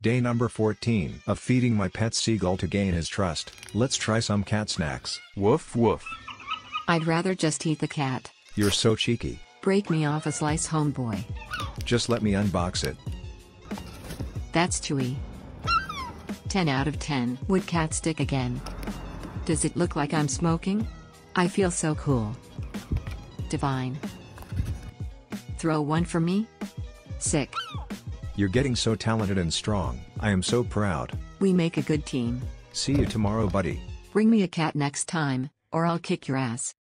Day number 14 of feeding my pet seagull to gain his trust. Let's try some cat snacks. Woof woof. I'd rather just eat the cat. You're so cheeky. Break me off a slice, homeboy. Just let me unbox it. That's chewy. 10 out of 10. Would cat stick again? Does it look like I'm smoking? I feel so cool. Divine. Throw one for me? Sick. You're getting so talented and strong. I am so proud. We make a good team. See you tomorrow, buddy. Bring me a cat next time, or I'll kick your ass.